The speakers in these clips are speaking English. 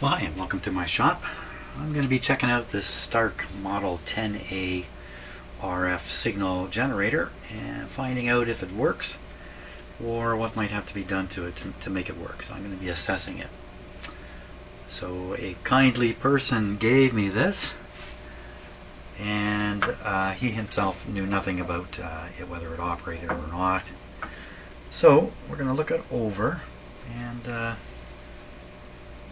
Hi, and welcome to my shop. I'm going to be checking out this Stark Model 10A RF signal generator and finding out if it works or what might have to be done to it to, to make it work. So I'm going to be assessing it. So a kindly person gave me this and uh, he himself knew nothing about uh, it, whether it operated or not. So we're going to look it over and uh,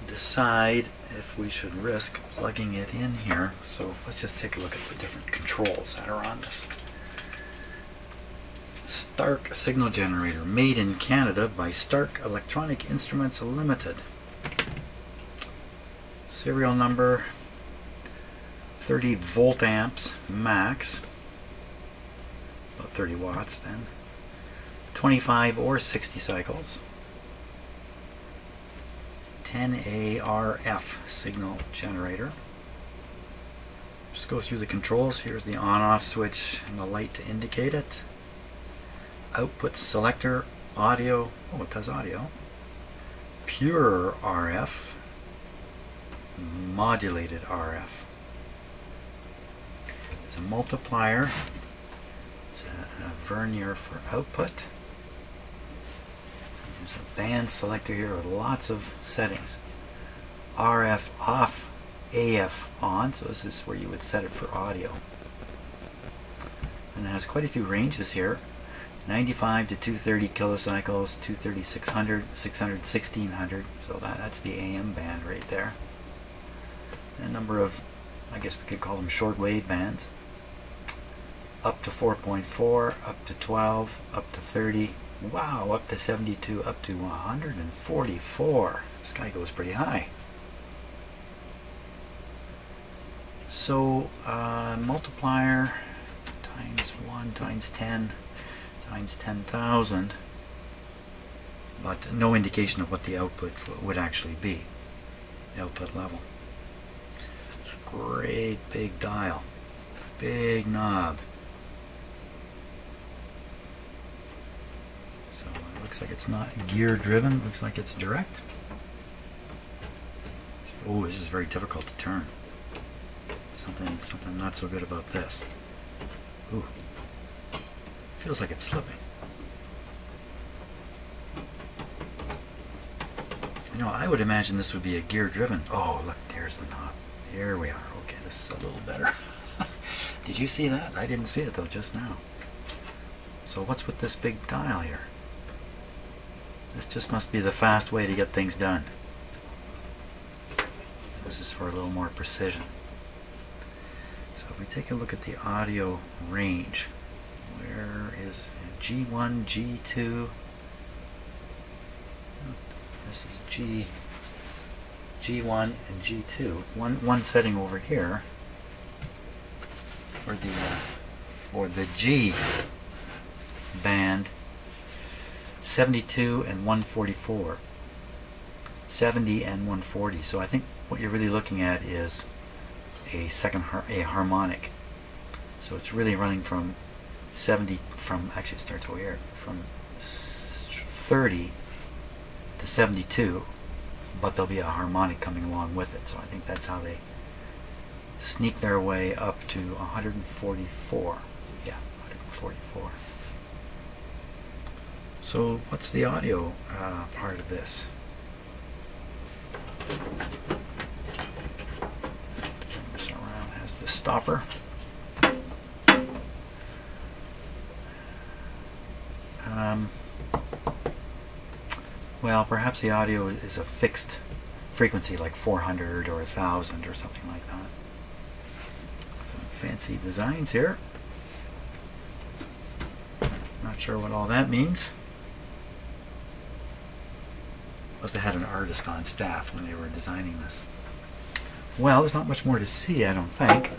decide if we should risk plugging it in here. So let's just take a look at the different controls that are on this. Stark signal generator made in Canada by Stark Electronic Instruments Limited. Serial number 30 volt amps max, about 30 watts then, 25 or 60 cycles. 10ARF signal generator. Just go through the controls. Here's the on-off switch and the light to indicate it. Output selector, audio, oh it does audio. Pure RF, modulated RF. It's a multiplier. It's a, a vernier for output band selector here with lots of settings. RF off, AF on, so this is where you would set it for audio. And it has quite a few ranges here. 95 to 230 kilocycles, 230, 600, 600, 1600. So that, that's the AM band right there. And a number of, I guess we could call them shortwave bands. Up to 4.4, up to 12, up to 30, Wow, up to 72, up to 144. This guy goes pretty high. So, uh, multiplier times 1 times 10 times 10,000, but no indication of what the output would actually be, the output level. Great big dial, big knob. Looks like it's not gear driven. Looks like it's direct. Oh, this is very difficult to turn. Something, something not so good about this. Ooh, feels like it's slipping. You know, I would imagine this would be a gear driven. Oh, look, there's the knob. Here we are. Okay, this is a little better. Did you see that? I didn't see it though just now. So what's with this big dial here? This just must be the fast way to get things done. This is for a little more precision. So if we take a look at the audio range, where is G1, G2? This is G, G1 and G2. One one setting over here for the uh, for the G band 72 and 144. 70 and 140. So I think what you're really looking at is a second har a harmonic. So it's really running from 70 from actually it starts over here from 30 to 72, but there'll be a harmonic coming along with it. So I think that's how they sneak their way up to 144. Yeah, 144. So what's the audio uh, part of this? This around has the stopper. Um, well, perhaps the audio is a fixed frequency like 400 or 1000 or something like that. Some fancy designs here. Not sure what all that means. Must have had an artist on staff when they were designing this. Well, there's not much more to see, I don't think.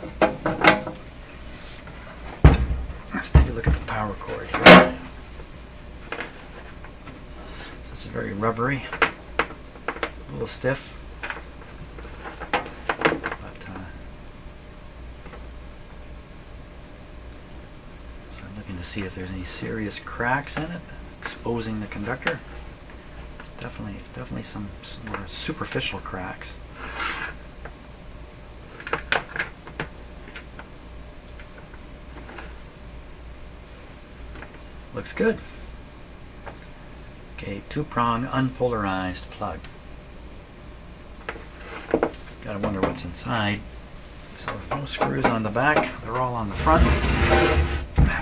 Let's take a look at the power cord here. This is very rubbery, a little stiff. But, uh, so I'm looking to see if there's any serious cracks in it, exposing the conductor definitely, it's definitely some, some more superficial cracks. Looks good. Okay, two-prong unpolarized plug. Gotta wonder what's inside. So no screws on the back, they're all on the front.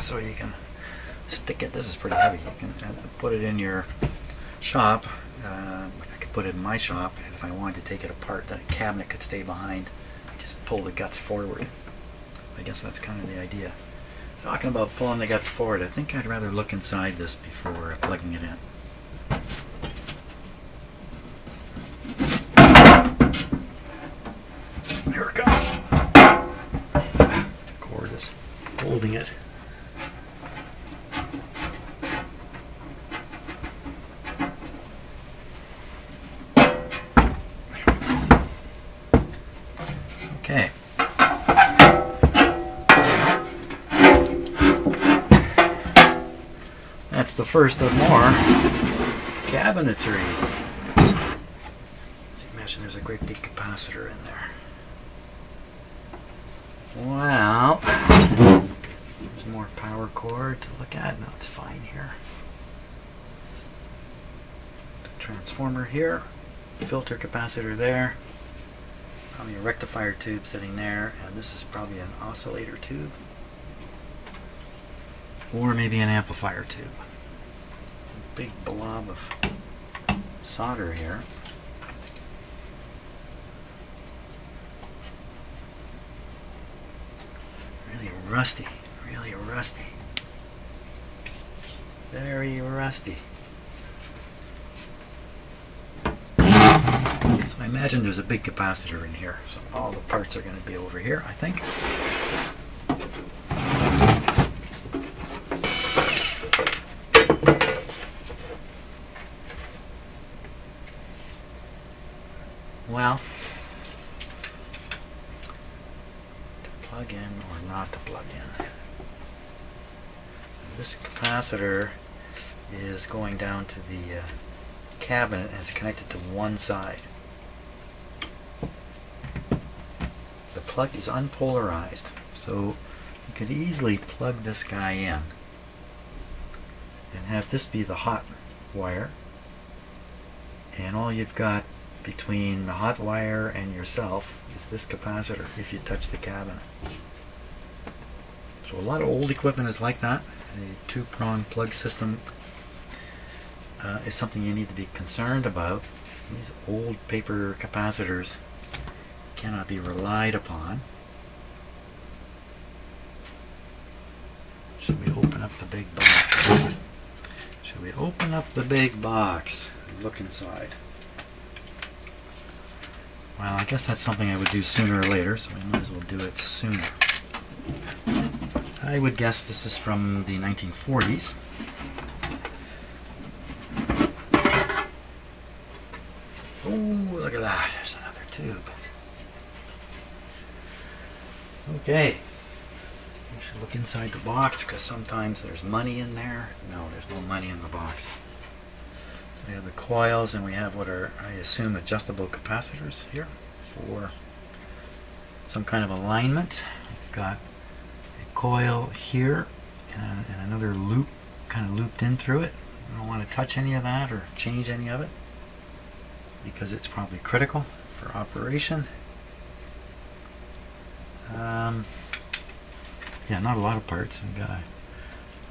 So you can stick it, this is pretty heavy, you can uh, put it in your shop. I put it in my shop, and if I wanted to take it apart, that cabinet could stay behind. Just pull the guts forward. I guess that's kind of the idea. Talking about pulling the guts forward, I think I'd rather look inside this before plugging it in. The first of more cabinetry. So imagine there's a great big capacitor in there. Well, there's more power cord to look at. No, it's fine here. Transformer here, filter capacitor there. Probably a rectifier tube sitting there, and this is probably an oscillator tube. Or maybe an amplifier tube. Big blob of solder here. Really rusty, really rusty. Very rusty. So I imagine there's a big capacitor in here, so all the parts are going to be over here, I think. Well, to plug in or not to plug in. This capacitor is going down to the uh, cabinet and is connected to one side. The plug is unpolarized, so you could easily plug this guy in and have this be the hot wire and all you've got between the hot wire and yourself is this capacitor if you touch the cabinet. So a lot of old equipment is like that. A two-prong plug system uh, is something you need to be concerned about. These old paper capacitors cannot be relied upon. Should we open up the big box? Should we open up the big box and look inside? Well, I guess that's something I would do sooner or later, so I might as well do it sooner. I would guess this is from the 1940s. Oh, look at that. There's another tube. Okay. We should look inside the box because sometimes there's money in there. No, there's no money in the box. So we have the coils and we have what are, I assume, adjustable capacitors here for some kind of alignment. We've got coil here and, and another loop kind of looped in through it. I don't want to touch any of that or change any of it because it's probably critical for operation. Um, yeah, not a lot of parts. We've got a,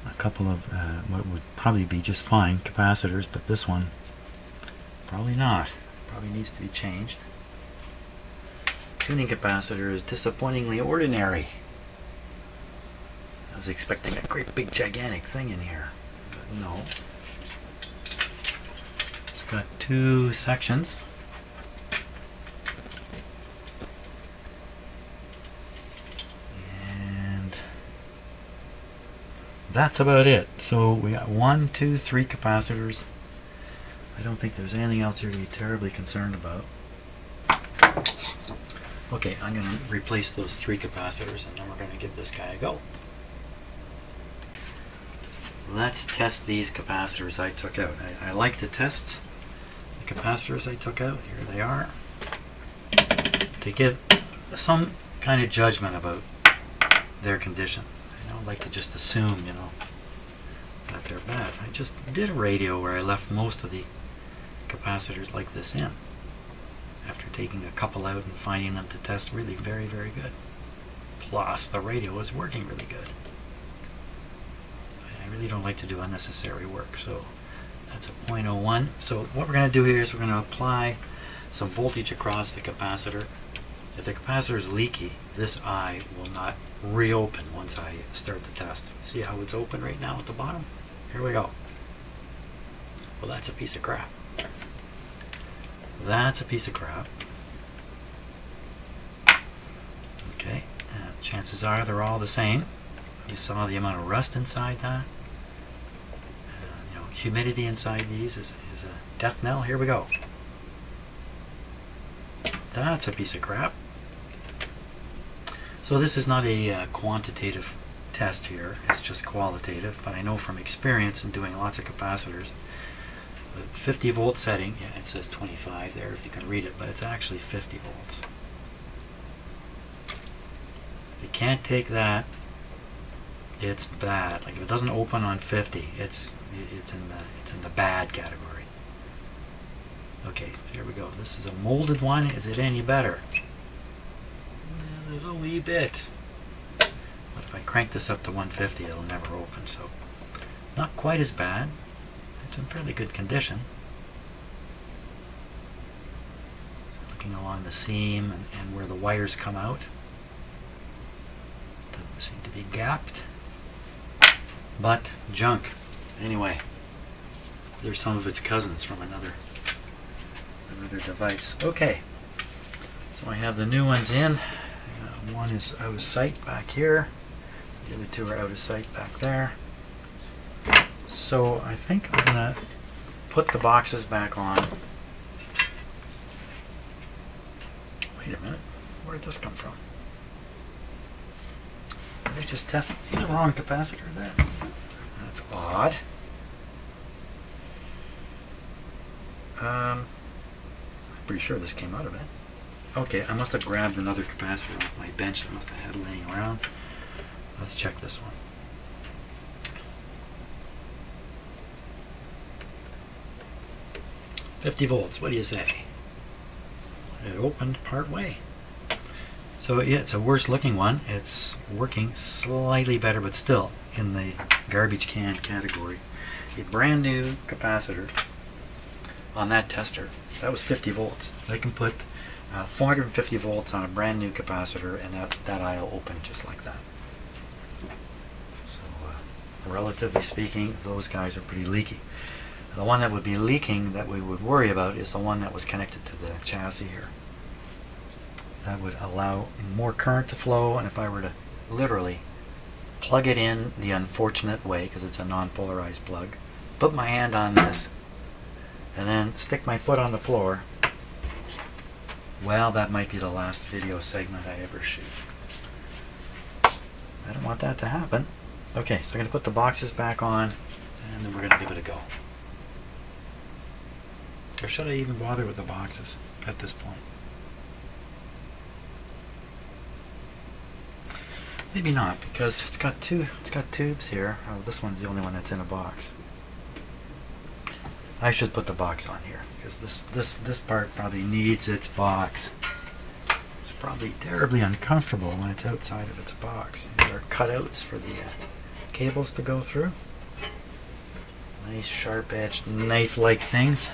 a couple of uh, what would probably be just fine capacitors, but this one probably not. Probably needs to be changed. Tuning capacitor is disappointingly ordinary. I was expecting a great big gigantic thing in here, but no. It's got two sections. And that's about it. So we got one, two, three capacitors. I don't think there's anything else here to be terribly concerned about. Okay, I'm going to replace those three capacitors and then we're going to give this guy a go. Let's test these capacitors I took out. I, I like to test the capacitors I took out. Here they are. To give some kind of judgment about their condition. I don't like to just assume, you know, that they're bad. I just did a radio where I left most of the capacitors like this in after taking a couple out and finding them to test really very, very good. Plus, the radio was working really good. Really don't like to do unnecessary work, so that's a 0.01. So what we're going to do here is we're going to apply some voltage across the capacitor. If the capacitor is leaky, this eye will not reopen once I start the test. See how it's open right now at the bottom? Here we go. Well, that's a piece of crap. That's a piece of crap. Okay, chances are they're all the same. You saw the amount of rust inside that. Humidity inside these is, is a death knell. Here we go. That's a piece of crap. So this is not a uh, quantitative test here, it's just qualitative, but I know from experience in doing lots of capacitors the 50 volt setting, yeah, it says 25 there if you can read it, but it's actually 50 volts. You can't take that, it's bad. Like if it doesn't open on 50, it's it's in the it's in the bad category. Okay, here we go. This is a molded one. Is it any better? A little wee bit. But if I crank this up to 150, it'll never open. So not quite as bad. It's in fairly good condition. Looking along the seam and, and where the wires come out. Doesn't seem to be gapped. But junk. Anyway, there's some of its cousins from another another device. Okay, so I have the new ones in. Uh, one is out of sight back here. The other two are out of sight back there. So I think I'm to put the boxes back on. Wait a minute. Where did this come from? Did I just test the wrong capacitor there? That's odd. Um, I'm pretty sure this came out of it. Okay, I must have grabbed another capacitor off my bench I must have had laying around. Let's check this one. 50 volts, what do you say? It opened part way. So yeah, it's a worse looking one. It's working slightly better, but still in the garbage can category. A brand new capacitor on that tester, that was 50 volts. They can put uh, 450 volts on a brand new capacitor and that, that aisle open just like that. So uh, relatively speaking, those guys are pretty leaky. The one that would be leaking that we would worry about is the one that was connected to the chassis here. That would allow more current to flow, and if I were to literally plug it in the unfortunate way, because it's a non-polarized plug, put my hand on this, and then stick my foot on the floor, well, that might be the last video segment I ever shoot. I don't want that to happen. Okay, so I'm going to put the boxes back on, and then we're going to give it a go. Or should I even bother with the boxes at this point? Maybe not, because it's got two it's got tubes here. Oh, this one's the only one that's in a box. I should put the box on here because this this this part probably needs its box. It's probably terribly uncomfortable when it's outside of its box. There are cutouts for the uh, cables to go through. Nice sharp-edged knife-like things.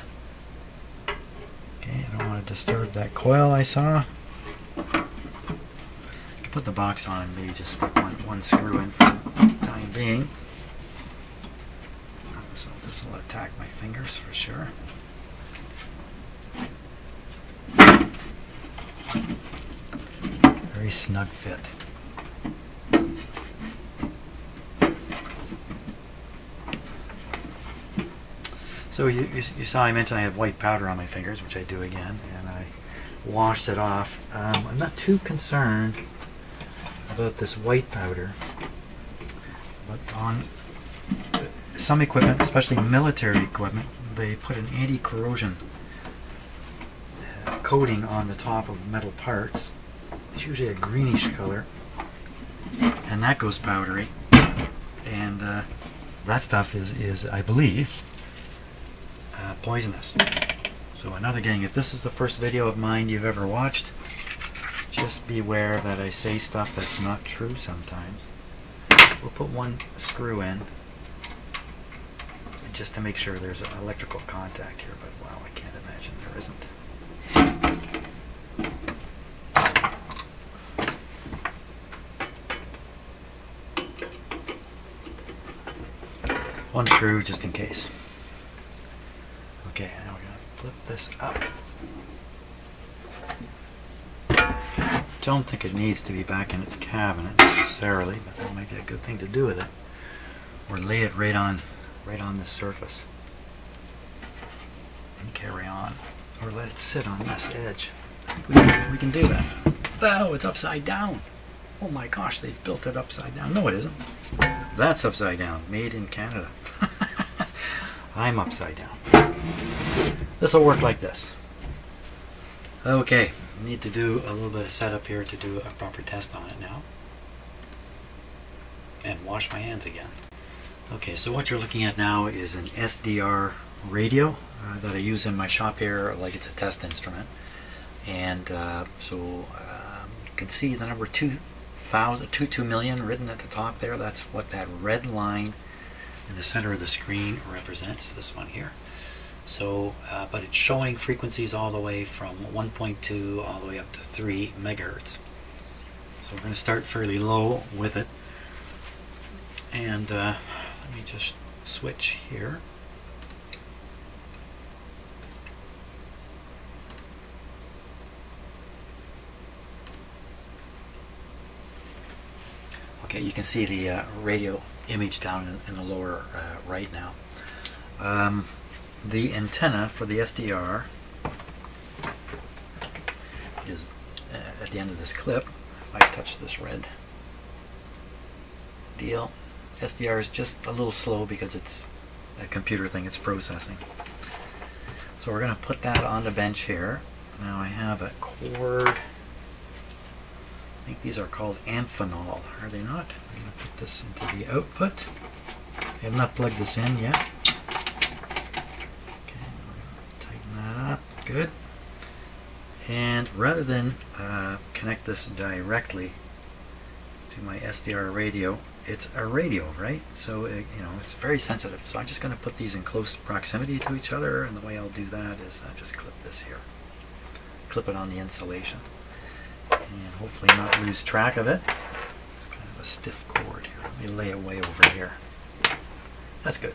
Okay, I don't want to disturb that coil I saw. Put the box on maybe just stick one, one screw in for the time being. So this will attack my fingers for sure. Very snug fit. So you, you, you, saw I mentioned I have white powder on my fingers, which I do again, and I washed it off. Um, I'm not too concerned about this white powder, but on some equipment, especially military equipment, they put an anti-corrosion coating on the top of metal parts. It's usually a greenish color, and that goes powdery. And uh, that stuff is, is I believe, uh, poisonous. So another gang, if this is the first video of mine you've ever watched, just beware that I say stuff that's not true sometimes. We'll put one screw in just to make sure there's an electrical contact here, but wow, I can't imagine there isn't. One screw just in case. Okay, now we're going to flip this up. Don't think it needs to be back in its cabinet necessarily, but that might be a good thing to do with it. Or lay it right on right on the surface and carry on. Or let it sit on this edge. We can, we can do that. Oh, it's upside down. Oh my gosh, they've built it upside down. No, it isn't. That's upside down. Made in Canada. I'm upside down. This will work like this. Okay, need to do a little bit of setup here to do a proper test on it now. And wash my hands again. Okay, so what you're looking at now is an SDR radio uh, that I use in my shop here, like it's a test instrument. And uh, so um, you can see the number 2000, 22 million written at the top there. That's what that red line in the center of the screen represents, this one here. So, uh, but it's showing frequencies all the way from 1.2 all the way up to 3 megahertz. So we're going to start fairly low with it. And uh, let me just switch here. Okay, you can see the uh, radio image down in, in the lower uh, right now. Um, the antenna for the SDR is uh, at the end of this clip. I touch this red deal, SDR is just a little slow because it's a computer thing, it's processing. So we're going to put that on the bench here. Now I have a cord, I think these are called Amphenol, are they not? I'm going to put this into the output. I have not plugged this in yet. Okay, tighten that up, good. And rather than uh, connect this directly to my SDR radio, it's a radio, right? So, it, you know, it's very sensitive. So I'm just going to put these in close proximity to each other, and the way I'll do that is I just clip this here. Clip it on the insulation. And hopefully not lose track of it. It's kind of a stiff cord here. Let me lay it way over here. That's good.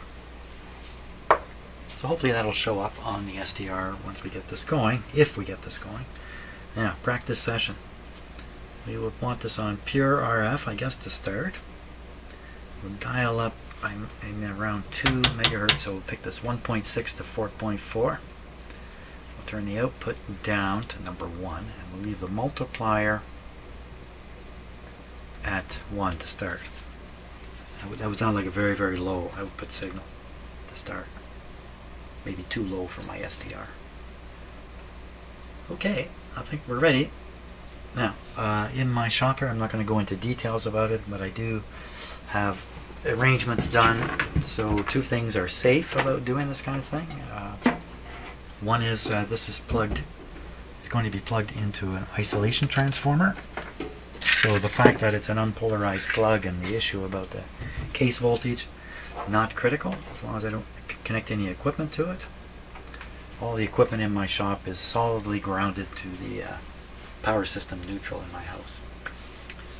So hopefully that'll show up on the SDR once we get this going, if we get this going. Now, practice session. We would want this on pure RF, I guess, to start. We'll dial up, I'm, around 2 megahertz, so we'll pick this 1.6 to 4.4. We'll turn the output down to number 1, and we'll leave the multiplier at 1 to start. That would sound like a very, very low output signal to start. Maybe too low for my SDR. Okay, I think we're ready. Now, uh, in my shop here, I'm not going to go into details about it, but I do have arrangements done so two things are safe about doing this kind of thing. Uh, one is uh, this is plugged, it's going to be plugged into an isolation transformer. So the fact that it's an unpolarized plug and the issue about the case voltage, not critical as long as I don't connect any equipment to it. All the equipment in my shop is solidly grounded to the uh, power system neutral in my house.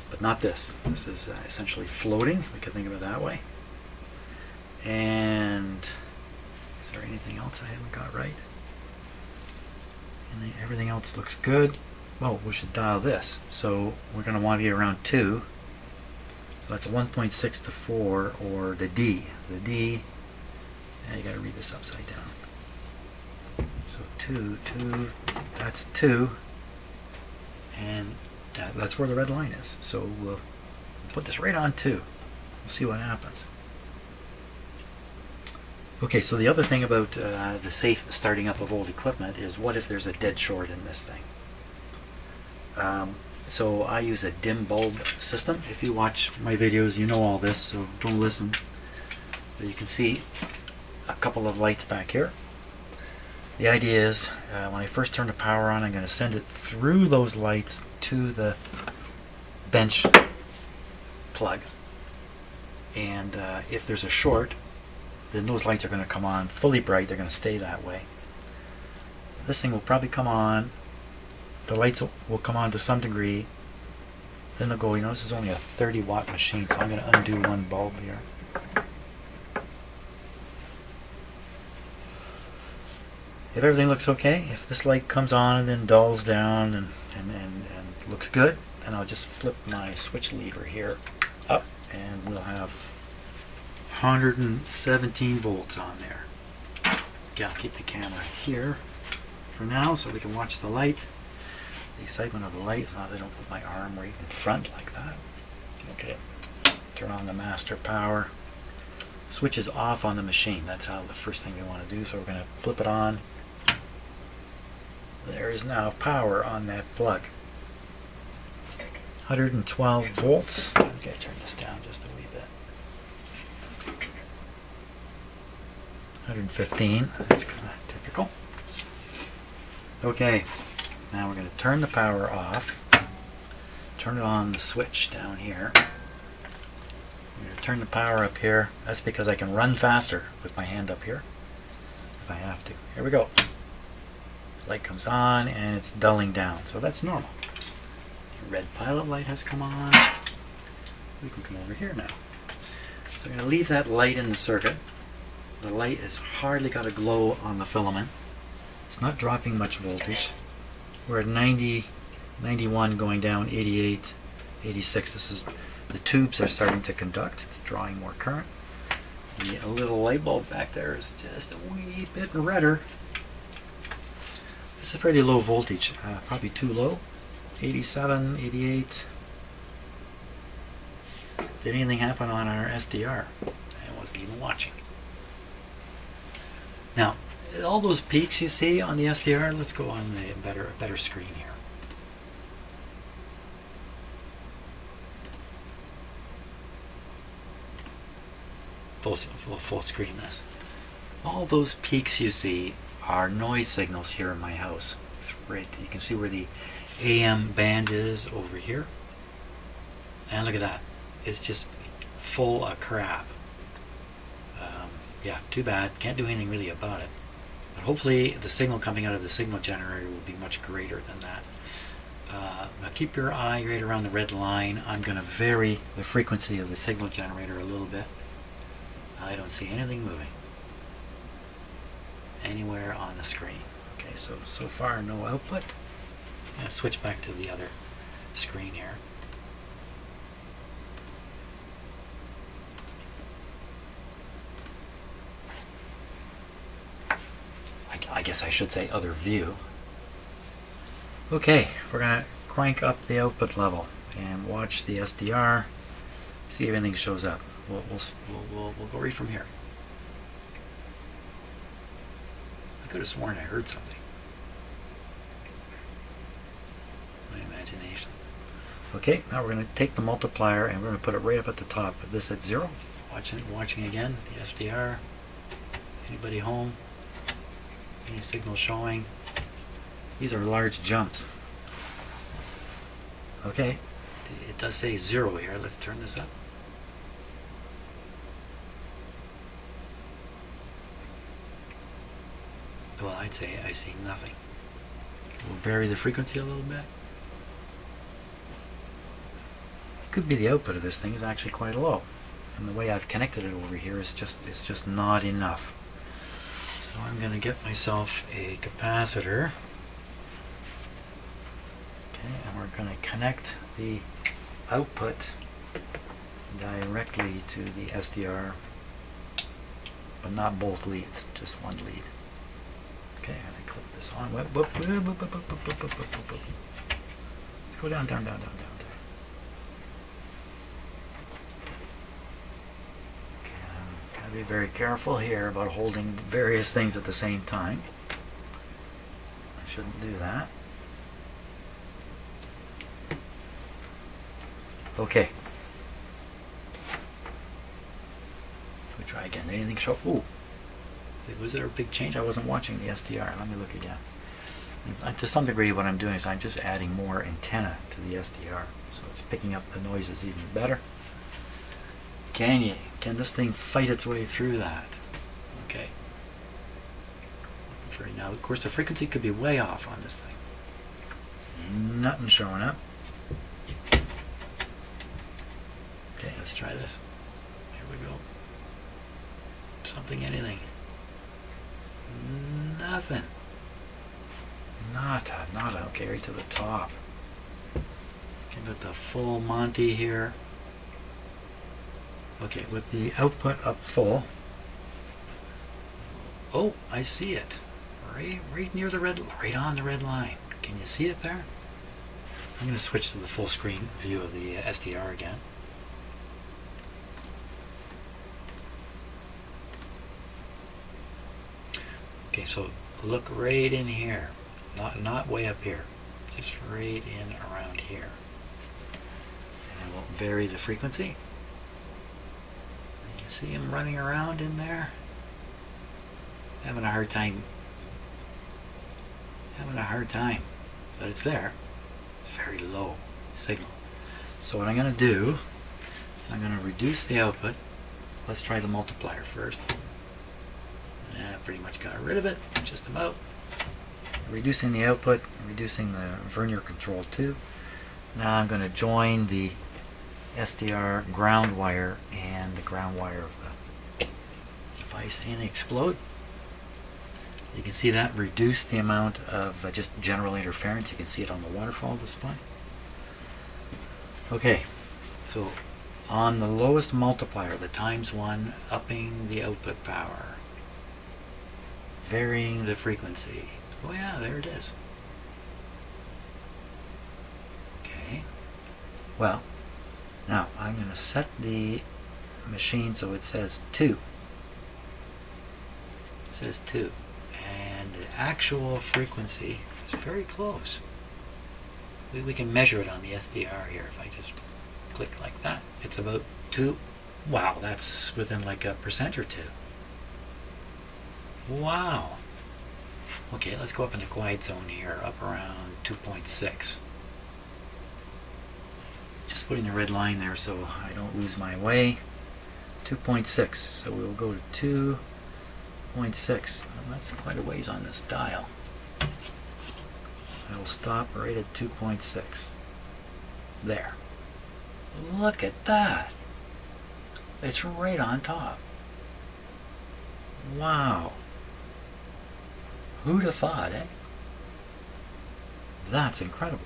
But not this. This is uh, essentially floating. We could think of it that way. And is there anything else I haven't got right? And everything else looks good. Well, we should dial this. So we're going to want to get around 2. So that's a 1.6 to 4, or the D. The D, yeah, you got to read this upside down. So 2, 2, that's 2. And that, that's where the red line is. So we'll put this right on 2. We'll see what happens. Okay, so the other thing about uh, the safe starting up of old equipment is what if there's a dead short in this thing? Um, so I use a dim bulb system. If you watch my videos, you know all this, so don't listen. But you can see a couple of lights back here. The idea is uh, when I first turn the power on, I'm going to send it through those lights to the bench plug. And uh, if there's a short, then those lights are going to come on fully bright. They're going to stay that way. This thing will probably come on. The lights will, come on to some degree. Then they'll go, you know, this is only a 30 watt machine, so I'm going to undo one bulb here. If everything looks okay, if this light comes on and then dulls down and, and, and, and looks good, then I'll just flip my switch lever here up and we'll have 117 volts on there. Again, I'll keep the camera here for now so we can watch the light. The excitement of the light, as long as I don't put my arm right in front like that. Okay, turn on the master power. Switch is off on the machine. That's how the first thing we want to do. So we're going to flip it on. There is now power on that plug. 112 volts. I'm going to turn this down just a wee bit. 115. That's kind of typical. Okay, now we're going to turn the power off. Turn it on the switch down here. I'm going to turn the power up here. That's because I can run faster with my hand up here if I have to. Here we go. Light comes on and it's dulling down, so that's normal. The red pilot light has come on. We can come over here now. So I'm going to leave that light in the circuit. The light has hardly got a glow on the filament. It's not dropping much voltage. We're at 90, 91 going down, 88, 86. This is the tubes are starting to conduct. It's drawing more current. The little light bulb back there is just a wee bit redder. It's a pretty low voltage, uh, probably too low. 87, 88. Did anything happen on our SDR? I wasn't even watching. Now, all those peaks you see on the SDR, let's go on the better better screen here. Full, full, full screen this. All those peaks you see are noise signals here in my house. Right, you can see where the AM band is over here. And look at that. It's just full of crap. Um, yeah, too bad. Can't do anything really about it. But hopefully the signal coming out of the signal generator will be much greater than that. Uh, now keep your eye right around the red line. I'm going to vary the frequency of the signal generator a little bit. I don't see anything moving anywhere on the screen. Okay, so so far no output. To switch back to the other screen here. I, I guess I should say other view. Okay, we're to crank up the output level and watch the SDR, see if anything shows up. We'll, we'll, we'll, we'll go right from here. I could have sworn I heard something. My imagination. Okay, now we're going to take the multiplier and we're going to put it right up at the top. Put this at zero. Watching, watching again, the SDR. Anybody home? Any signal showing? These are large jumps. Okay, it does say zero here. Let's turn this up. Well, I'd say I see nothing. We'll vary the frequency a little bit. Could be the output of this thing is actually quite low. And the way I've connected it over here is just it's just not enough. So I'm going to get myself a capacitor. Okay, and we're going to connect the output directly to the SDR, but not both leads, just one lead. Okay, and I clip this on. Let's go down, down, down, down, down. Gotta be very careful here about holding various things at the same time. I shouldn't do that. Okay. We try again. Anything show? Ooh. Was there a big change? I wasn't watching the SDR. Let me look again. Uh, to some degree, what I'm doing is I'm just adding more antenna to the SDR, so it's picking up the noises even better. Can you? Can this thing fight its way through that? Okay. For now, of course, the frequency could be way off on this thing. Nothing showing up. Okay, let's try this. Here we go. Something, anything. Nothing. Nada, nada. Okay, right to the top. Give it the full Monty here. Okay, with the output up full. Oh, I see it. Right, right near the red, right on the red line. Can you see it there? I'm going to switch to the full screen view of the uh, SDR again. Okay, so look right in here. Not, not way up here. Just right in around here. And I will vary the frequency. You see him running around in there? He's having a hard time. Having a hard time. But it's there. It's very low signal. So what I'm going to do is I'm going to reduce the output. Let's try the multiplier first. Pretty much got rid of it, just about. Reducing the output, reducing the vernier control too. Now I'm going to join the SDR ground wire and the ground wire of the device and explode. You can see that reduce the amount of uh, just general interference. You can see it on the waterfall display. Okay, so on the lowest multiplier, the times one, upping the output power varying the frequency. Oh yeah, there it is. Okay. Well, now I'm going to set the machine so it says 2. It says 2. And the actual frequency is very close. We, we can measure it on the SDR here if I just click like that. It's about 2. Wow, that's within like a percent or two. Wow. Okay, let's go up in the quiet zone here, up around 2.6. Just putting the red line there so I don't lose my way. 2.6, so we'll go to 2.6. Well, that's quite a ways on this dial. I will stop right at 2.6. There. Look at that. It's right on top. Wow. Who'd have thought, eh? That's incredible.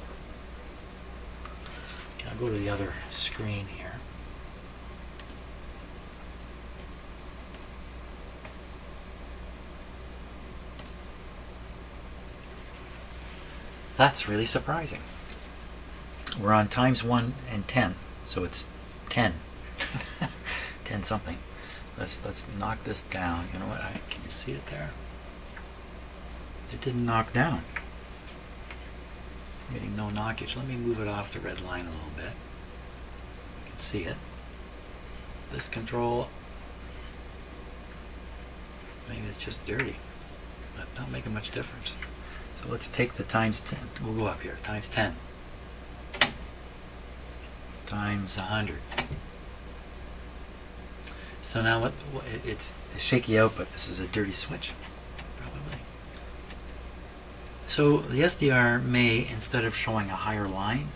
Can I'll go to the other screen here. That's really surprising. We're on times 1 and 10, so it's 10. 10 something. Let's let's knock this down. You know what? I, can you see it there? It didn't knock down. getting no knockage. Let me move it off the red line a little bit. You can see it. This control, maybe it's just dirty, but not making much difference. So let's take the times 10. We'll go up here. Times 10. Times 100. So now what, it's a shaky output. This is a dirty switch. So the SDR may, instead of showing a higher line,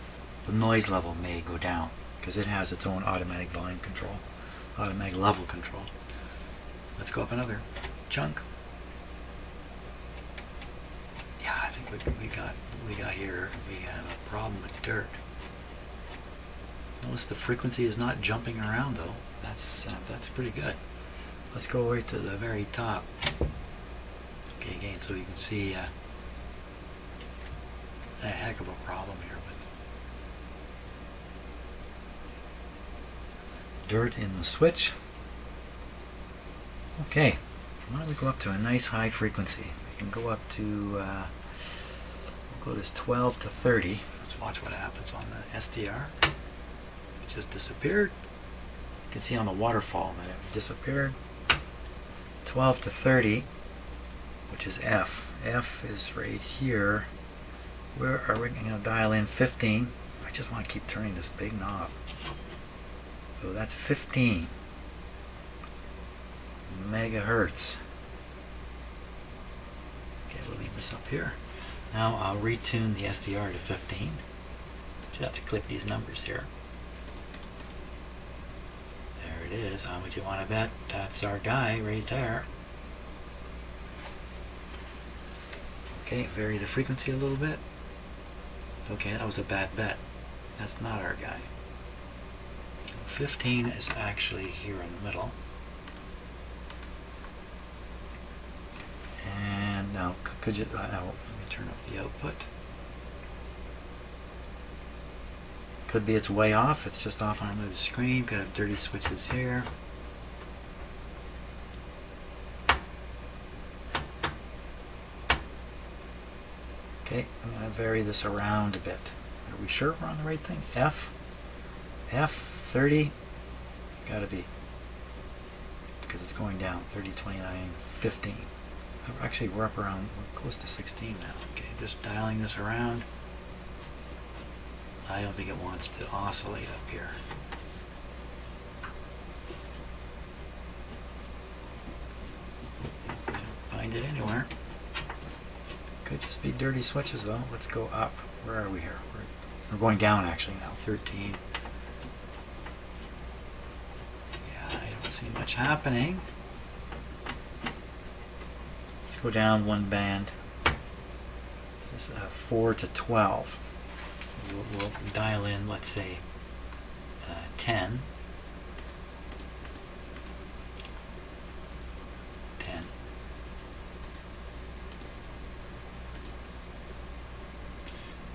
the noise level may go down because it has its own automatic volume control, automatic level control. Let's go up another chunk. Yeah, I think we, we got we got here. We have a problem with dirt. Notice the frequency is not jumping around though. That's uh, that's pretty good. Let's go right to the very top. Okay, again, so you can see. Uh, a heck of a problem here with dirt in the switch. Okay, why don't we go up to a nice high frequency? We can go up to, uh, we'll go this 12 to 30. Let's watch what happens on the SDR. It just disappeared. You can see on the waterfall that it disappeared. 12 to 30, which is F. F is right here. Where are we going to dial in 15? I just want to keep turning this big knob. So that's 15 megahertz. Okay, we'll leave this up here. Now I'll retune the SDR to 15. Just have to click these numbers here. There it is. How much you want to bet? That's our guy right there. Okay, vary the frequency a little bit. Okay, that was a bad bet. That's not our guy. 15 is actually here in the middle. And now, could you, uh, now, let me turn up the output. Could be it's way off, it's just off on the screen, could have dirty switches here. Okay, I'm going to vary this around a bit. Are we sure we're on the right thing? F, F, 30, gotta be, because it's going down, 30, 29, 15. Uh, actually, we're up around, we're close to 16 now. Okay, just dialing this around. I don't think it wants to oscillate up here. Find it anywhere. Could just be dirty switches though. Let's go up. Where are we here? We're, we're going down actually now. 13. Yeah, I don't see much happening. Let's go down one band. This is uh, 4 to 12. So we'll, we'll dial in, let's say, uh, 10. 10.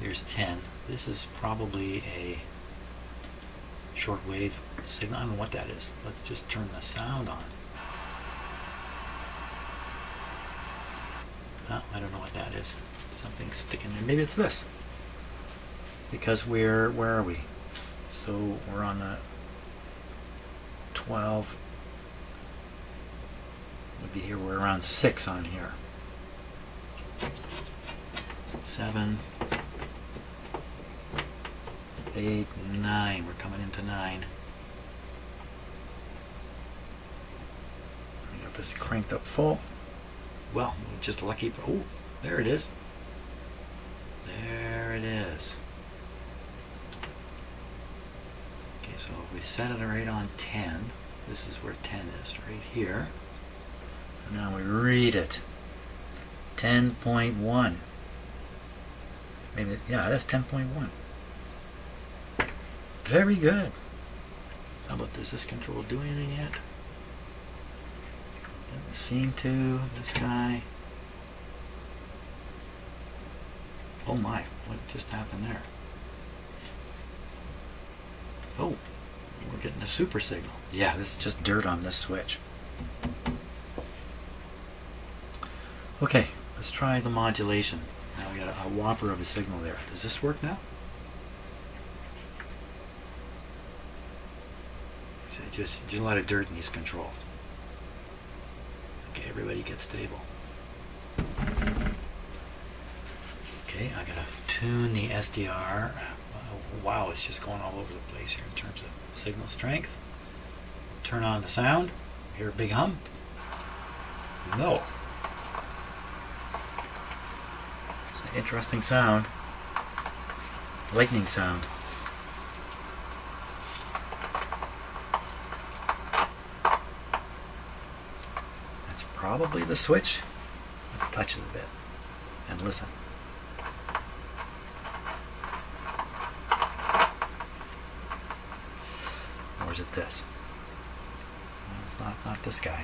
There's 10. This is probably a shortwave signal. I don't know what that is. Let's just turn the sound on. Oh, I don't know what that is. Something's sticking there. Maybe it's this. Because we're, where are we? So we're on the 12. Would be here. We're around 6 on here. 7. 8, 9. We're coming into 9. We got this cranked up full. Well, just lucky. Oh, there it is. There it is. Okay, so if we set it right on 10, this is where 10 is, right here. And now we read it. 10.1. Maybe, yeah, that's 10.1. Very good. How about does this control do anything yet? Doesn't seem to. This guy. Oh my, what just happened there? Oh, we're getting a super signal. Yeah, this is just dirt on this switch. Okay, let's try the modulation. Now we got a, a whopper of a signal there. Does this work now? Just, just a lot of dirt in these controls. Okay, everybody get stable. Okay, I gotta tune the SDR. Wow, it's just going all over the place here in terms of signal strength. Turn on the sound. Hear a big hum? No. It's an interesting sound. Lightning sound. That's probably the switch. Let's touch it a bit and listen. Or is it this? No, it's not, not this guy.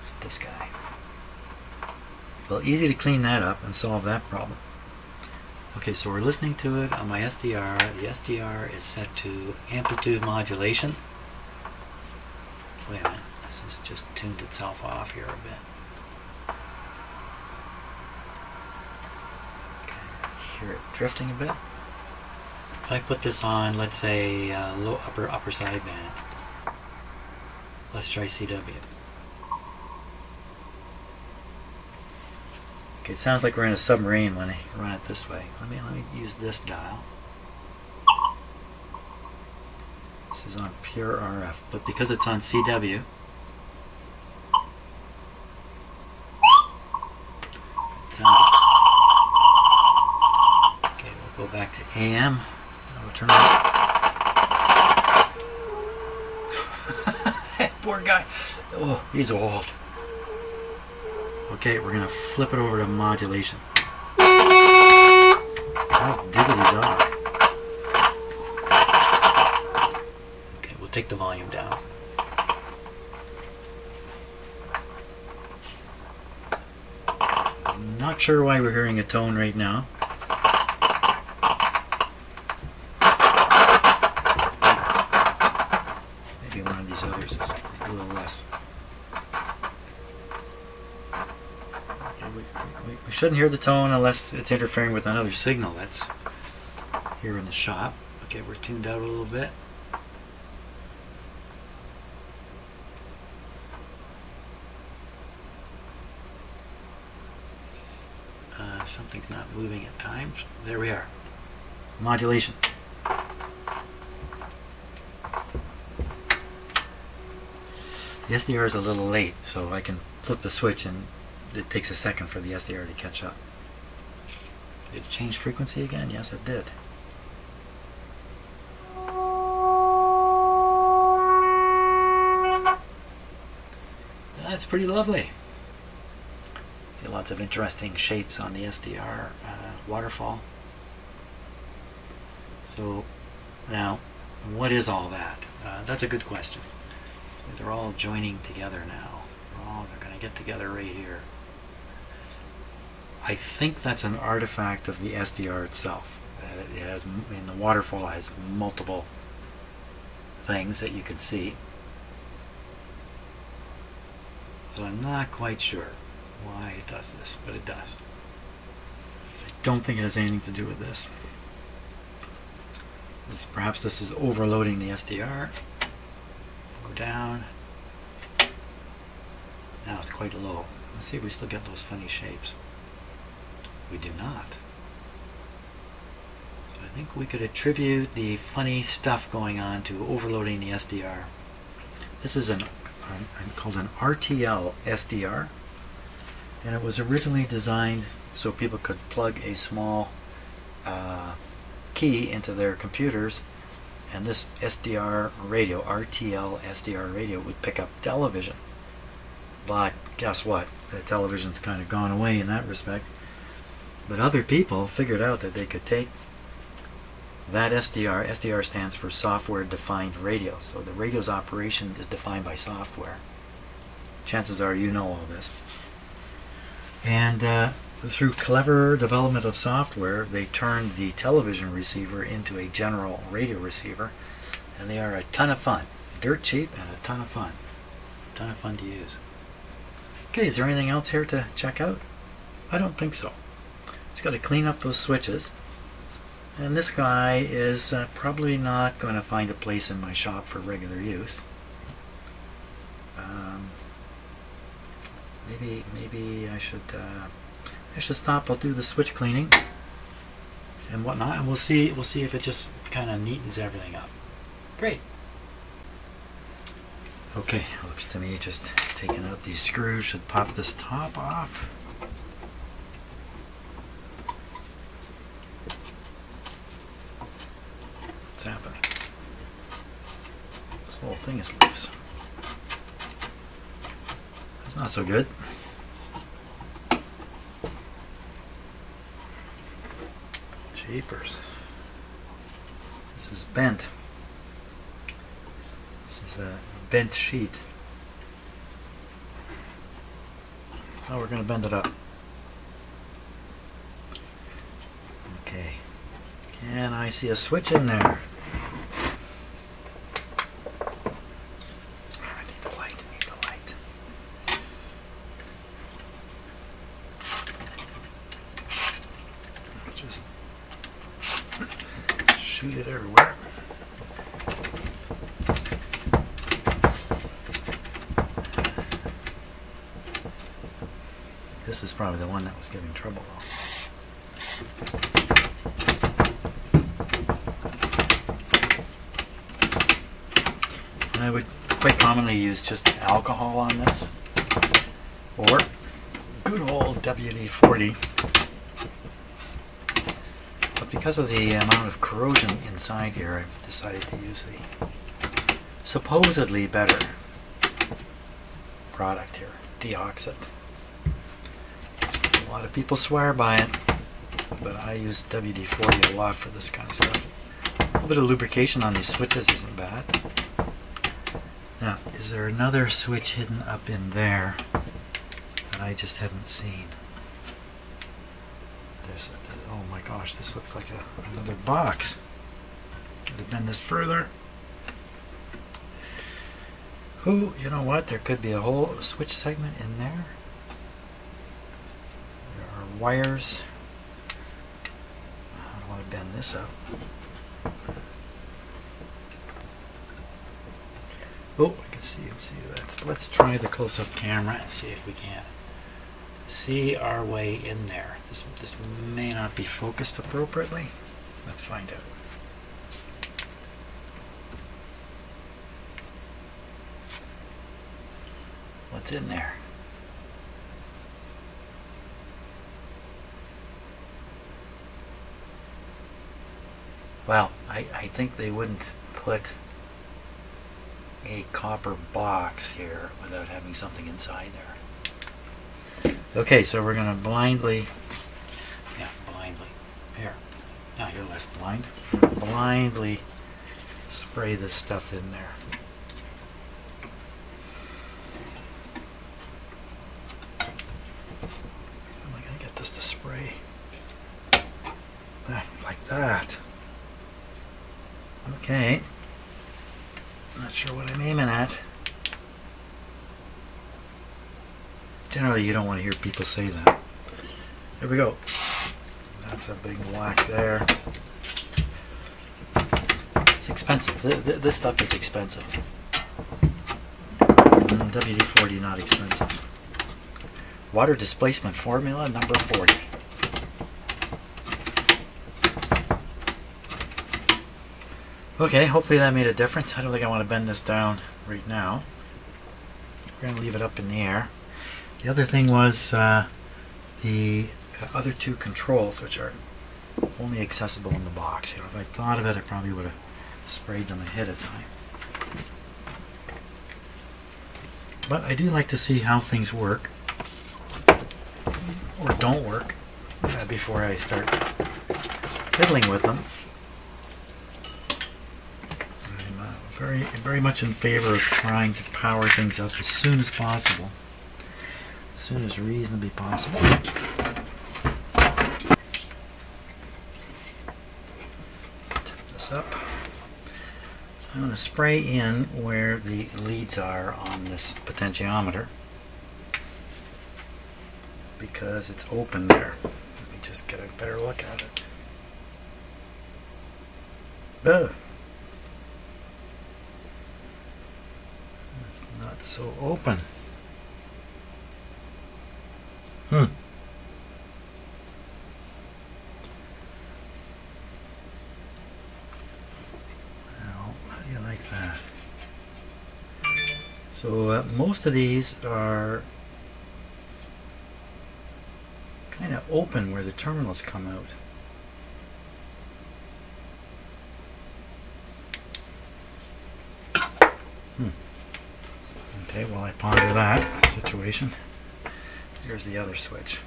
It's this guy. Well, easy to clean that up and solve that problem. Okay, so we're listening to it on my SDR. The SDR is set to amplitude modulation. This has just tuned itself off here a bit. Okay. Hear it drifting a bit. If I put this on, let's say, uh, low upper upper sideband, let's try CW. Okay, it sounds like we're in a submarine when I run it this way. Let me let me use this dial. This is on pure RF, but because it's on CW, Okay, we'll AM. We'll turn on. Poor guy. Oh, he's old. Okay, we're gonna flip it over to modulation. God diggity dog. Okay, we'll take the volume down. Not sure why we're hearing a tone right now. Maybe one of these others is a little less. Okay, we, shouldn't hear the tone unless it's interfering with another signal that's here in the shop. Okay, we're tuned out a little bit. Uh, something's not moving at times. There we are. Modulation. The SDR is a little late, so I can flip the switch and it takes a second for the SDR to catch up. Did it change frequency again? Yes, it did. That's pretty lovely. See lots of interesting shapes on the SDR uh, waterfall. So now, what is all that? Uh, that's a good question. They're all joining together now. They're all they're going to get together right here. I think that's an artifact of the SDR itself. Uh, it has, I mean, the waterfall has multiple things that you can see. So I'm not quite sure why it does this, but it does. I don't think it has anything to do with this. Perhaps this is overloading the SDR. Go down. Now it's quite low. Let's see if we still get those funny shapes. We do not. So I think we could attribute the funny stuff going on to overloading the SDR. This is an, called an RTL SDR and it was originally designed so people could plug a small uh, key into their computers and this SDR radio, RTL SDR radio would pick up television. But guess what? The television's kind of gone away in that respect. But other people figured out that they could take that SDR, SDR stands for Software Defined Radio. So the radio's operation is defined by software. Chances are you know all this. And uh, through clever development of software, they turned the television receiver into a general radio receiver, and they are a ton of fun. Dirt cheap and a ton of fun. A ton of fun to use. Okay, is there anything else here to check out? I don't think so. Just got to clean up those switches. And this guy is uh, probably not going to find a place in my shop for regular use. Um, maybe maybe I should uh, I should stop. I'll do the switch cleaning and whatnot, and we'll see we'll see if it just kind of neatens everything up. Great. Okay, looks to me just taking out these screws should pop this top off. Happening? This whole thing is loose. It's not so good. Jeepers. This is bent. This is a bent sheet. Oh, we're going to bend it up. Okay. And I see a switch in there. I need the light. Shoot it everywhere. This is probably the one that was giving trouble though. I would quite commonly use just alcohol on this or good old WD-40 but because of the amount of corrosion inside here I decided to use the supposedly better product here, DeoxIT. A lot of people swear by it but I use WD-40 a lot for this kind of stuff. A little bit of lubrication on these switches isn't bad. Now, is there another switch hidden up in there that I just haven't seen? There's, a, oh my gosh, this looks like a, another box. Could have been this further. Who, you know what? There could be a whole switch segment in there. There are wires. I don't want to bend this up. Oh, I can see, see. Let's try the close-up camera and see if we can see our way in there. This, this may not be focused appropriately. Let's find out. What's in there? Well, I, I think they wouldn't put a copper box here without having something inside there. Okay, so we're going to blindly, yeah, blindly, here, now you're less blind, blindly spray this stuff in there. How am I going to get this to spray? Ah, like that. Okay. Not sure what I'm aiming at. Generally, you don't want to hear people say that. Here we go. That's a big whack there. It's expensive. Th th this stuff is expensive. Mm, WD-40 not expensive. Water displacement formula number 40. Okay, hopefully that made a difference. I don't think I want to bend this down right now. We're going to leave it up in the air. The other thing was uh, the other two controls, which are only accessible in the box. You know, if I thought of it, I probably would have sprayed them ahead of time. But I do like to see how things work, or don't work, uh, before I start fiddling with them. I'm uh, very, very much in favor of trying to power things up as soon as possible. As soon as reasonably possible. Tip this up. So I'm going to spray in where the leads are on this potentiometer because it's open there. Let me just get a better look at it. Ugh. It's not so open. Hmm. Like that? So uh, most of these are kind of open where the terminals come out. Hmm. Okay, well I ponder that situation. Here's the other switch.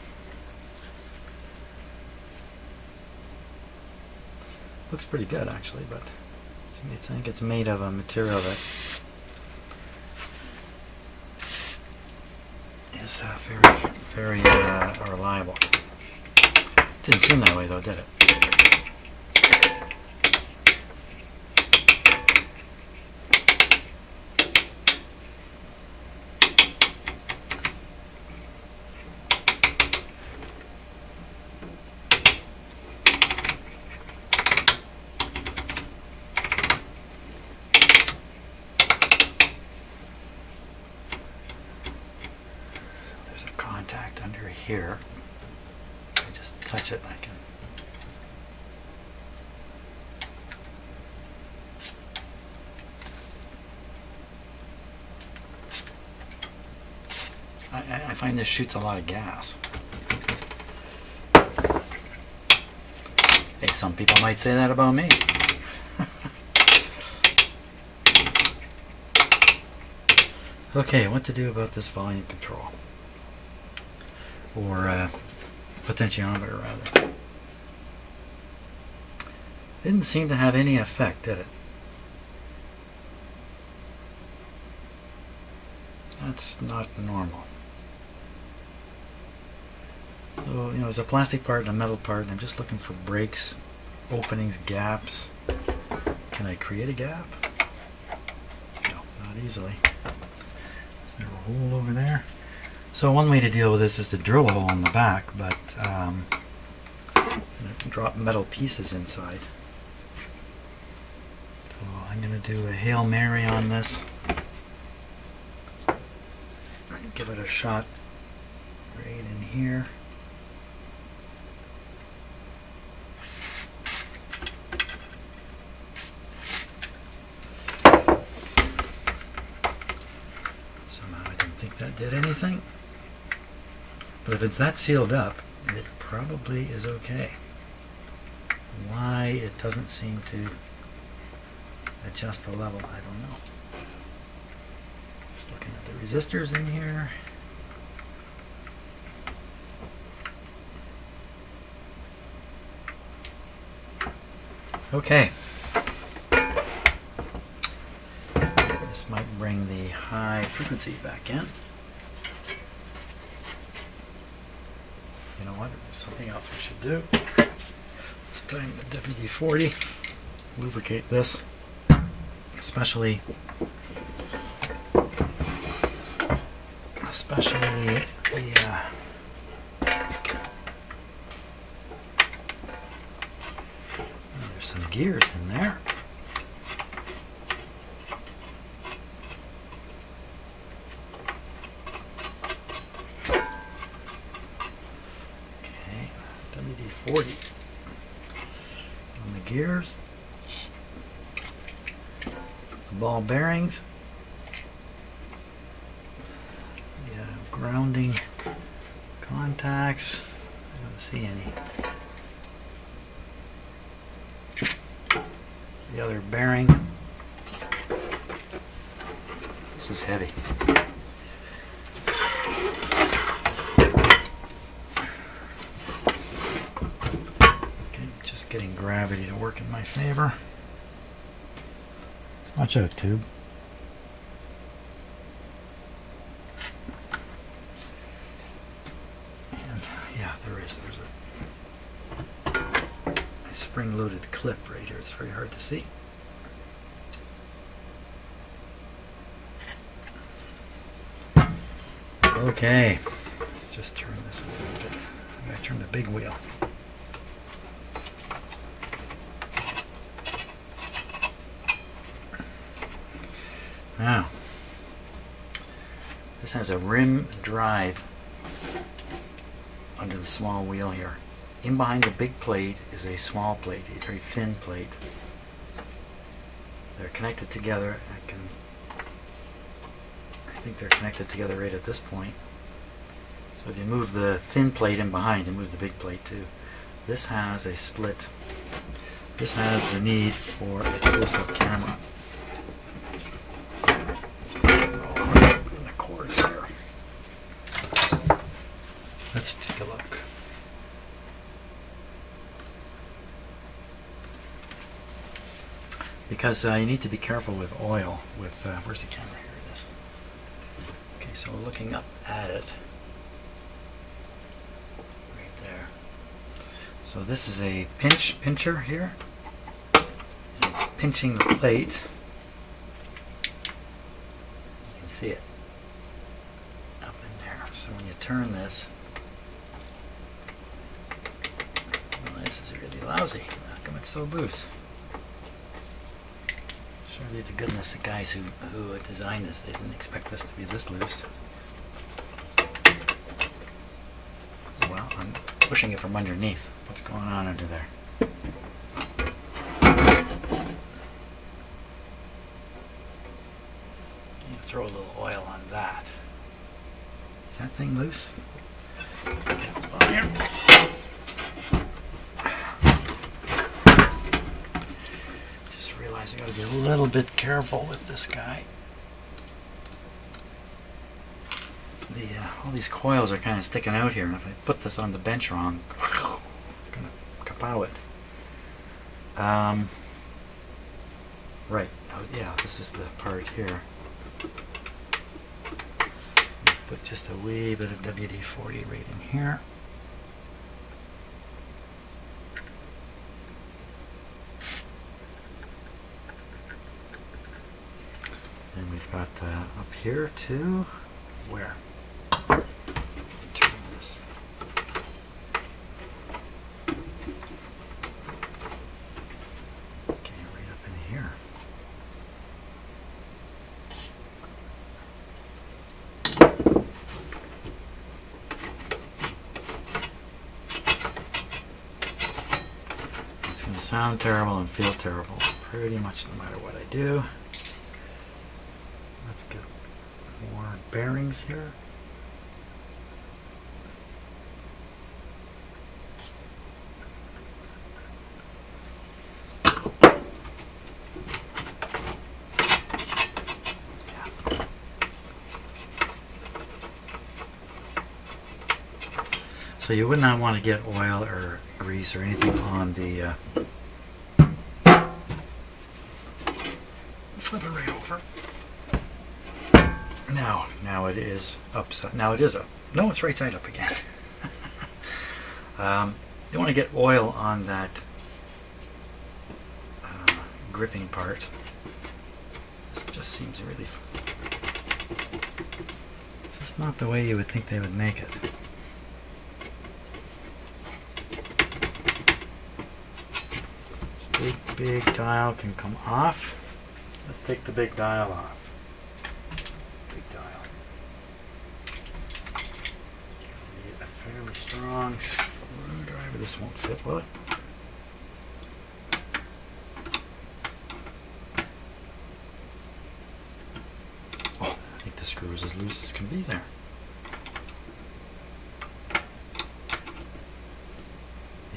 Looks pretty good actually, but I think it's made of a material that is uh, very, very uh, reliable. Didn't seem that way though, did it? right here. I just touch it, I can. I, I I find this shoots a lot of gas. Hey, some people might say that about me. okay, what to do about this volume control? Or uh, potentiometer, rather. Didn't seem to have any effect, did it? That's not normal. So, you know, there's a plastic part and a metal part, and I'm just looking for breaks, openings, gaps. Can I create a gap? No, not easily. There's a hole over there? So one way to deal with this is to drill a hole in the back, but um, drop metal pieces inside. So I'm going to do a Hail Mary on this. Give it a shot right in here. Somehow I didn't think anything. But if it's that sealed up, it probably is okay. Why it doesn't seem to adjust the level, I don't know. Just looking at the resistors in here. Okay. This might bring the high frequency back in. You know what? There's something else we should do. This time the WD-40. Lubricate this, especially especially the uh, there's some gears in there. Okay, WD-40 on the gears, the ball bearings, the uh, grounding contacts. I don't see any. The other bearing. This is heavy. Okay, just getting gravity to work in my favor. Watch out, tube. And yeah, there is. There's a, spring-loaded clip right here. It's very hard to see. Okay, let's just turn this a little bit. I'm going to turn the big wheel. Now, this has a rim drive under the small wheel here. In behind the big plate is a small plate, a very thin plate. They're connected together. I can, I think they're connected together right at this point. So if you move the thin plate in behind, you move the big plate too. This has a split. This has the need for a close-up camera. the cords here. Let's take a look. Because uh, you need to be careful with oil. With uh, where's the camera? Here it is. Okay, so looking up at it. Right there. So this is a pinch pincher here. Pinching the plate. You can see it up in there. So when you turn this, this is really lousy. How come it's so loose? Surely to goodness the guys who, who designed this, they didn't expect this to be this loose. Well, I'm pushing it from underneath. What's going on under there? You throw a little oil on that. Is that thing loose? Get on here. Just realized I gotta be a little bit careful with this guy. The, uh, all these coils are kind of sticking out here, and if I put this on the bench wrong, I'm gonna kapow it. Um, right. Oh, yeah, this is the part here. Put just a wee bit of WD-40 right in here. And we've got uh, up here too. Where? Turn this. Okay, right up in here. It's going to sound terrible and feel terrible pretty much no matter what I do. Let's get more bearings here. So you would not want to get oil or grease or anything on the uh, it is upside. Now it is up. No, it's right side up again. um, you want to get oil on that uh, gripping part. This just seems really. Just not the way you would think they would make it. This big, big dial can come off. Let's take the big dial off. Big dial. Need a fairly strong screwdriver. This won't fit, will it? Oh, I think the screw is as loose as can be there.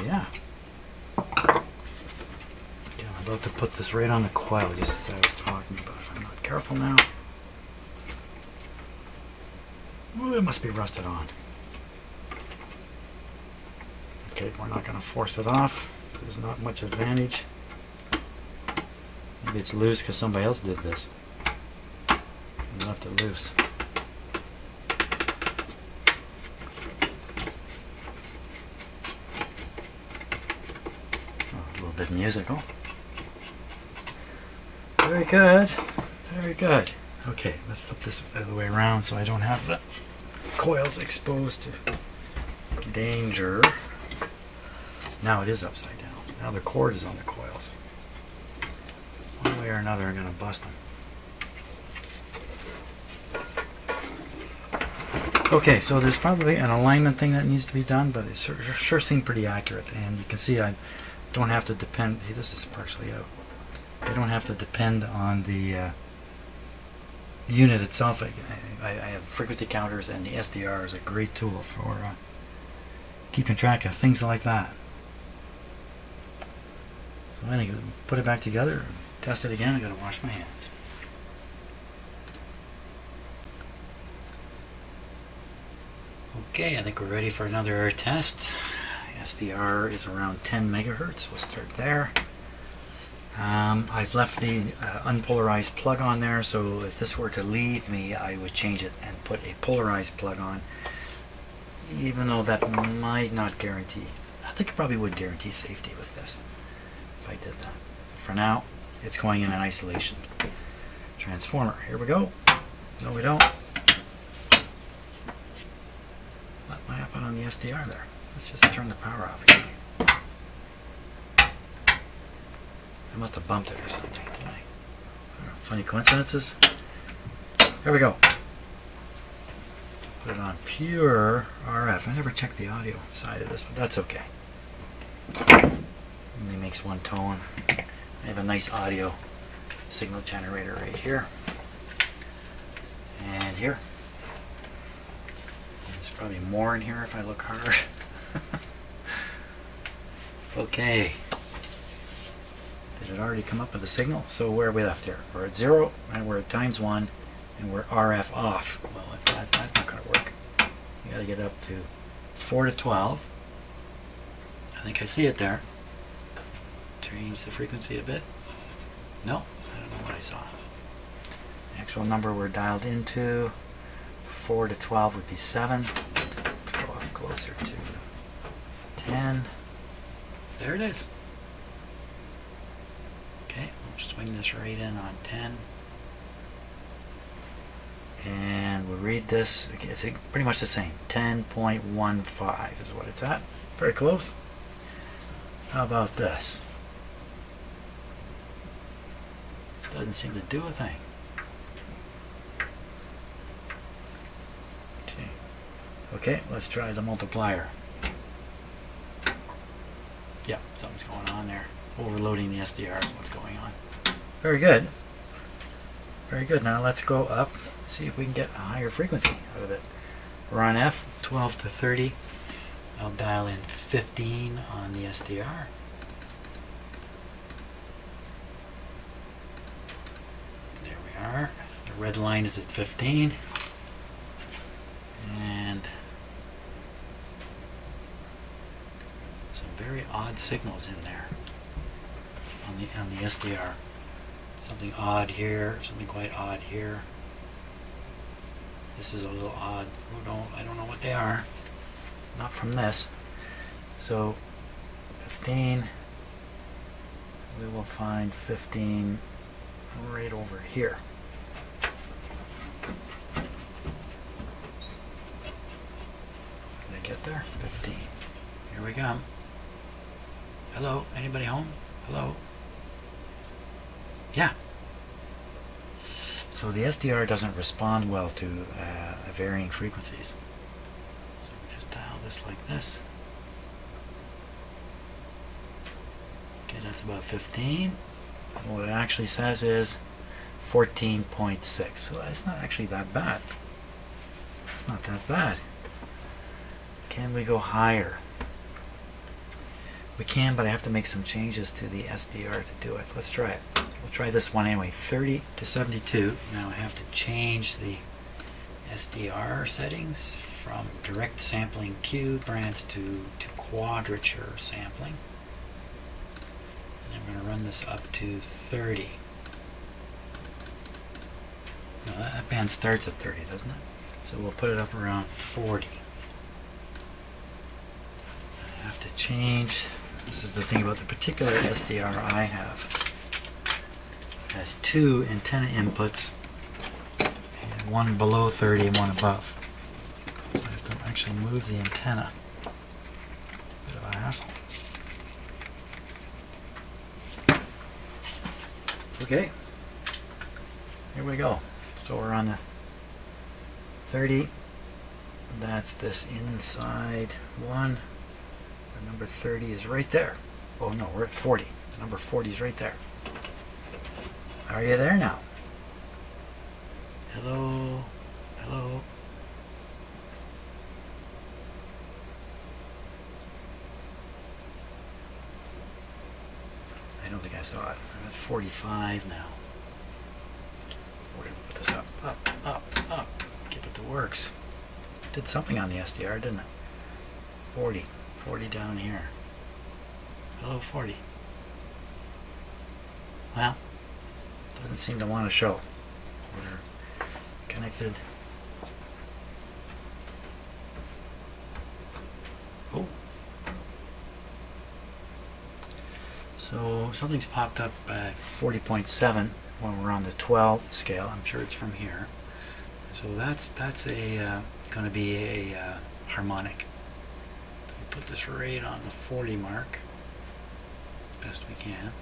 Yeah. Okay, I'm about to put this right on the coil just as I was talking about. If I'm not careful now. Ooh, it must be rusted on. We're not going to force it off. There's not much advantage. Maybe it's loose because somebody else did this. And left it loose. Oh, a little bit musical. Very good. Very good. Okay, let's flip this the other way around so I don't have the coils exposed to danger. Now it is upside down. Now the cord is on the coils. One way or another, I'm going to bust them. Okay, so there's probably an alignment thing that needs to be done, but it sure, sure seemed pretty accurate. And you can see I don't have to depend. Hey, this is partially out. I don't have to depend on the uh, unit itself. I, I, I have frequency counters, and the SDR is a great tool for uh, keeping track of things like that. So I think put it back together, test it again. I got to wash my hands. Okay, I think we're ready for another test. SDR is around 10 megahertz. We'll start there. Um, I've left the uh, unpolarized plug on there, so if this were to leave me, I would change it and put a polarized plug on. Even though that might not guarantee, I think it probably would guarantee safety with this if I did that. For now, it's going in an isolation transformer. Here we go. No, we don't. What happened on the SDR there? Let's just turn the power off again. I must have bumped it or something. I? Uh, funny coincidences. Here we go. Put it on pure RF. I never checked the audio side of this, but that's okay. Only makes one tone. I have a nice audio signal generator right here. And here. There's probably more in here if I look hard. okay. Did it already come up with a signal? So where are we left here? We're at zero, and we're at times one, and we're RF off. Well, that's, that's, that's not going to work. You got to get up to 4 to 12. I think I see it there. Change the frequency a bit. No, I don't know what I saw. The actual number we're dialed into, 4 to 12 would be 7. Let's go up closer to 10. There it is. Okay, we'll swing this right in on 10. And we'll read this. Okay, it's pretty much the same. 10.15 is what it's at. Very close. How about this? Doesn't seem to do a thing. Okay, let's try the multiplier. Yeah, something's going on there. Overloading the SDR is what's going on. Very good. Very good. Now let's go up, see if we can get a higher frequency out of it. We're on F, 12 to 30. I'll dial in 15 on the SDR. The red line is at 15. And some very odd signals in there on the on the SDR. Something odd here, something quite odd here. This is a little odd. I don't, I don't know what they are. Not from this. So 15 we will find 15 right over here. Did I get there? 15. Here we go. Hello, anybody home? Hello? Yeah. So the SDR doesn't respond well to uh, varying frequencies. So we just dial this like this. Okay, that's about 15. And what it actually says is 14.6. So that's not actually that bad. It's not that bad. Can we go higher? We can, but I have to make some changes to the SDR to do it. Let's try it. We'll try this one anyway. 30 to 72. Now I have to change the SDR settings from direct sampling Q branch to, to quadrature sampling. And I'm going to run this up to 30. No, that, that band starts at 30, doesn't it? So we'll put it up around 40. I have to change this is the thing about the particular SDR I have. It has two antenna inputs, and one below 30 and one above. So I have to actually move the antenna. Bit of a hassle. Okay, here we go. So we're on the 30. That's this inside one number 30 is right there. Oh no, we're at 40. Number 40 is right there. Are you there now? Hello? Hello? I don't think I saw it. I'm at 45 now. We're going to put this up, up, up, up. Get it to works. Did something on the SDR, didn't it? 40. 40 down here. Hello, 40. Well, doesn't seem to want to show. We're connected. Oh. So something's popped up at 40.7 when we're on the 12 scale. I'm sure it's from here. So that's that's a uh, going to be a uh, harmonic put this right on the 40 mark best we can.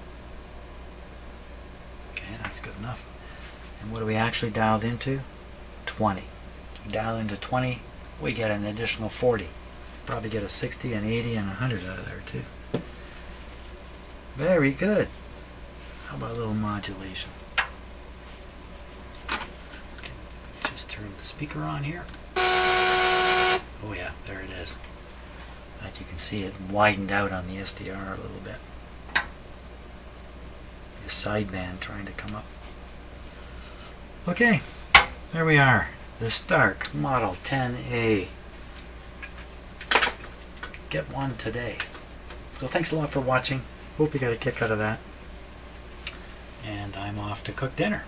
Okay, that's good enough. And what are we actually dialed into? 20. We dial into 20, we get an additional 40. Probably get a 60, an 80, and a 100 out of there too. Very good. How about a little modulation? Just turn the speaker on here. Oh yeah, there it is. As you can see, it widened out on the SDR a little bit. The sideband trying to come up. Okay, there we are. The Stark Model 10A. Get one today. So thanks a lot for watching. Hope you got a kick out of that. And I'm off to cook dinner.